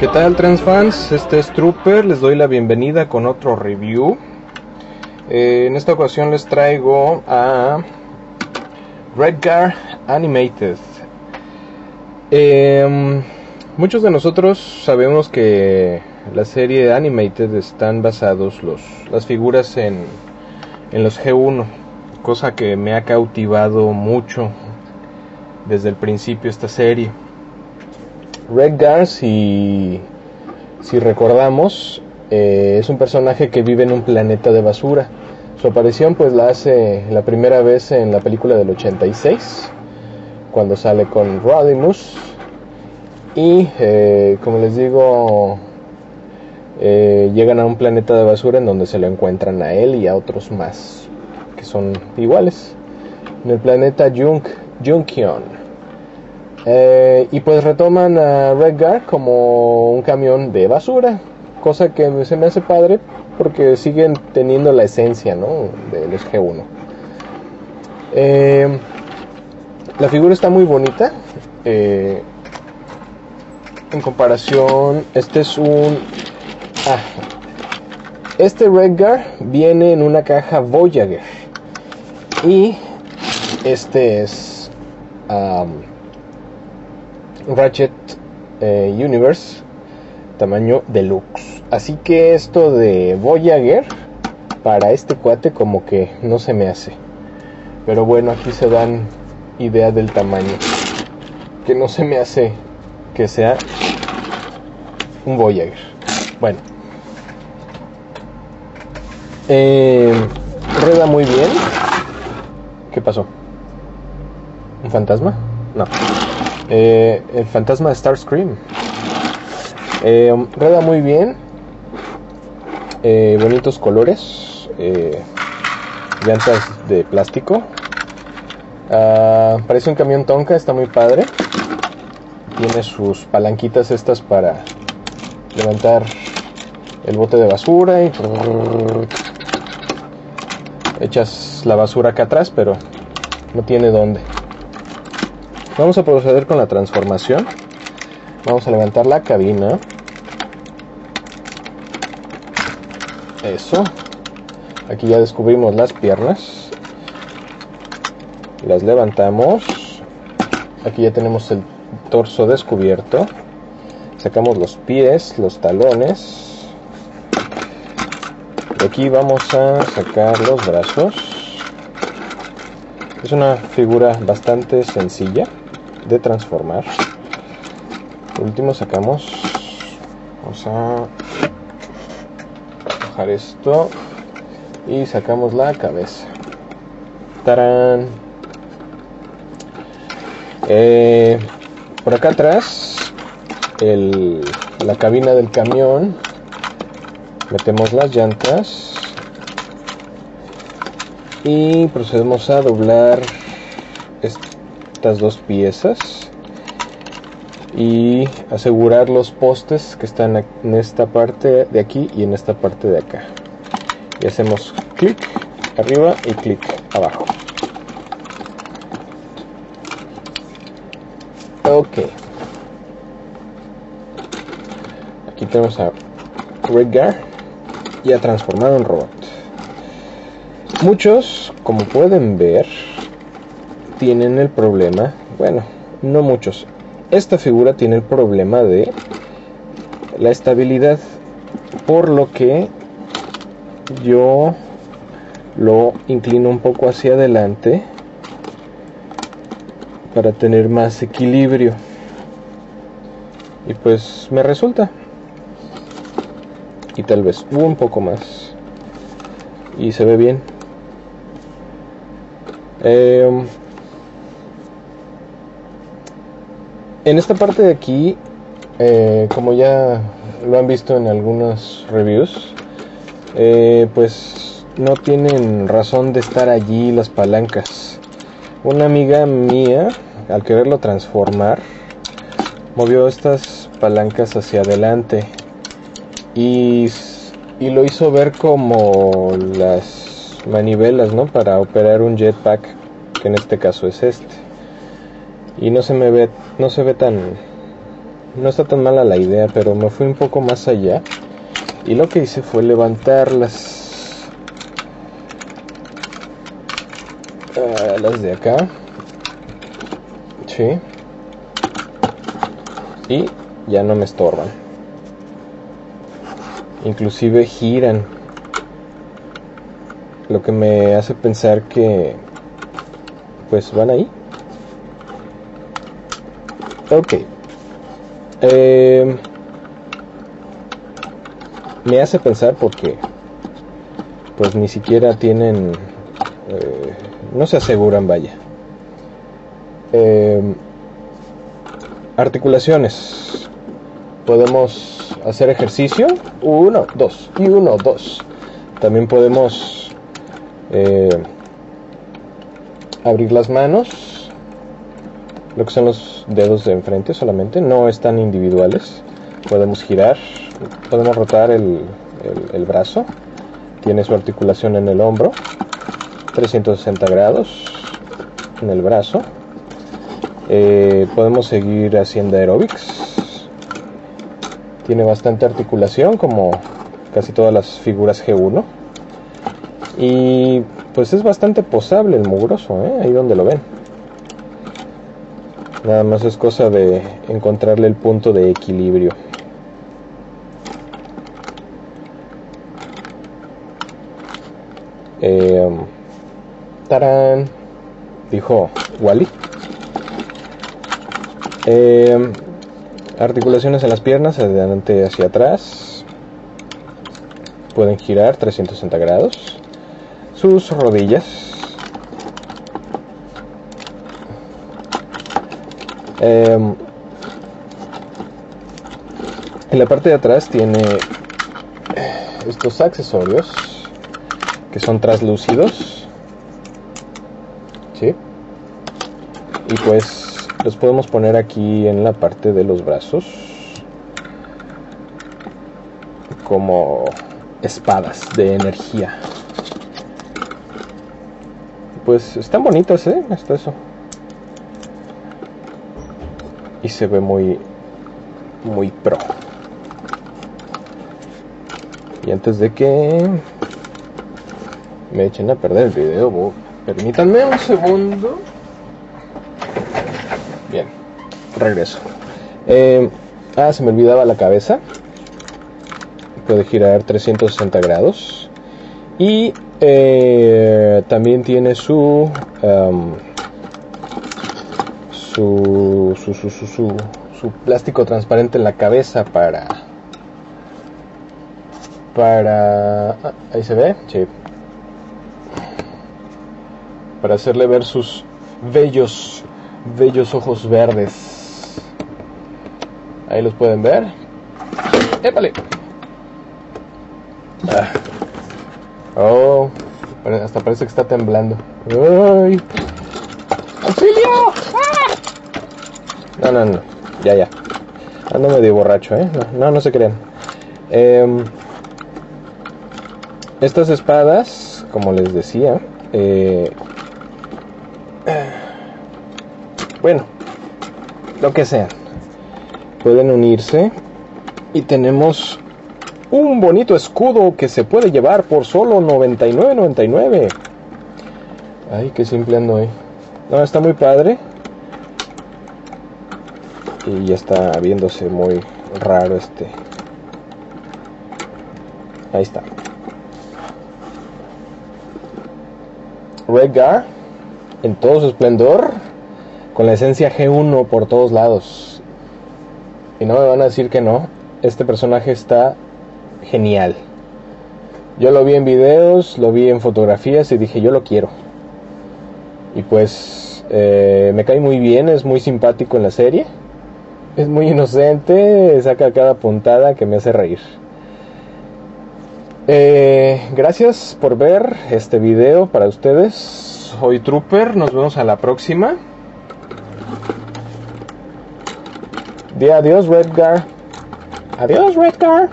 ¿Qué tal transfans? Este es Trooper, les doy la bienvenida con otro review. Eh, en esta ocasión les traigo a Redgar Animated. Em, muchos de nosotros sabemos que la serie Animated están basados los, las figuras en, en los G1, cosa que me ha cautivado mucho desde el principio esta serie. Redgar, si, si recordamos, eh, es un personaje que vive en un planeta de basura. Su aparición pues la hace la primera vez en la película del 86, cuando sale con Rodimus. Y eh, como les digo, eh, llegan a un planeta de basura en donde se lo encuentran a él y a otros más que son iguales. En el planeta Junk, Junkion. Eh, y pues retoman a Redgar como un camión de basura, cosa que se me hace padre porque siguen teniendo la esencia ¿no? de los G1. Eh, la figura está muy bonita. Eh, en comparación, este es un... Ah, este Redgar viene en una caja Voyager. Y este es... Ratchet eh, Universe tamaño deluxe. Así que esto de Voyager para este cuate como que no se me hace. Pero bueno, aquí se dan idea del tamaño. Que no se me hace que sea un Voyager. Bueno. Eh, rueda muy bien. ¿Qué pasó? ¿Un fantasma? No. Eh, el fantasma de Starscream. Eh, rueda muy bien. Eh, bonitos colores. Llantas de plástico. Ah, parece un camión Tonka, está muy padre. Tiene sus palanquitas estas para levantar el bote de basura y echas la basura acá atrás, pero no tiene dónde. Vamos a proceder con la transformación. Vamos a levantar la cabina. Eso. Aquí ya descubrimos las piernas. Las levantamos. Aquí ya tenemos el torso descubierto. Sacamos los pies, los talones. Aquí vamos a sacar los brazos. Es una figura bastante sencilla de transformar. último sacamos, vamos a bajar esto y sacamos la cabeza. Tarán. Eh, por acá atrás, el, la cabina del camión, metemos las llantas y procedemos a doblar dos piezas y asegurar los postes que están en esta parte de aquí y en esta parte de acá. Y hacemos clic arriba y clic abajo. Ok. Aquí tenemos a Redgar ya transformado en robot. Muchos como pueden ver tienen el problema, bueno, no muchos. Esta figura tiene el problema de la estabilidad, por lo que yo lo inclino un poco hacia adelante para tener más equilibrio. Y pues me resulta. Y tal vez un poco más. Y se ve bien. Eh, En esta parte de aquí, eh, como ya lo han visto en algunas reviews, eh, pues no tienen razón de estar allí las palancas. Una amiga mía, al quererlo transformar, movió estas palancas hacia adelante y, y lo hizo ver como las manivelas, ¿no? Para operar un jetpack, que en este caso es este y no se me ve no se ve tan no está tan mala la idea, pero me fui un poco más allá. Y lo que hice fue levantarlas. Uh, las de acá. Sí. Y ya no me estorban. Inclusive giran. Lo que me hace pensar que pues van ahí. Ok. Eh, me hace pensar porque pues ni siquiera tienen eh, no se aseguran vaya. Eh, articulaciones. Podemos hacer ejercicio. Uno dos. Y uno dos. También podemos abrir las manos lo que son los dedos de enfrente solamente, no están individuales. Podemos girar, podemos rotar el, brazo, tiene su articulación en el hombro, 360 grados en el brazo. Eh, podemos seguir haciendo aerobics. Tiene bastante articulación como casi todas las figuras G1. Y pues es bastante posable el mugroso, ¿eh? ahí donde lo ven. Nada más es cosa de encontrarle el punto de equilibrio. Eh, ¡Tarán! Dijo Wally. Eh, articulaciones en las piernas, adelante hacia atrás. Pueden girar 360 grados. Sus rodillas Em, en la parte de atrás tiene estos accesorios que son translúcidos. ¿Sí? Y pues los podemos poner aquí en la parte de los brazos como espadas de energía. Pues están bonitas, ¿eh? Hasta eso y se ve muy muy pro. Y antes de que me echen a perder el video permítanme un segundo. Bien regreso. Eh, ah se me olvidaba la cabeza. Puede girar 360 grados. Y eh, también tiene su su, su, su, su, su, plástico transparente en la cabeza para... Para... Ah, ahí se ve, sí. Para hacerle ver sus bellos, bellos ojos verdes. Ahí los pueden ver. ¡Épale! Ah. Oh, hasta parece que está temblando. ¡Ay! ¡Auxilio! No, no, no. Ya, ya. Ando medio borracho, ¿eh? No, no, se crean. Em, estas espadas, como les decía, eh, bueno, lo que sea, pueden unirse y tenemos un bonito escudo que se puede llevar por solo 99.99. Ay, qué simple ando hoy. No, está muy padre. Y ya está viéndose muy raro este. Ahí está. Redgar en todo su esplendor con la esencia G1 por todos lados. Y no me van a decir que no este personaje está genial. Yo lo vi en videos lo vi en fotografías y dije yo lo quiero y pues eh, me cae muy bien es muy simpático en la serie es muy inocente, saca cada puntada que me hace reír. Eh, gracias por ver este video para ustedes. Soy Trooper, nos vemos a la próxima. Di adiós, Redgar. Adiós, Redgar.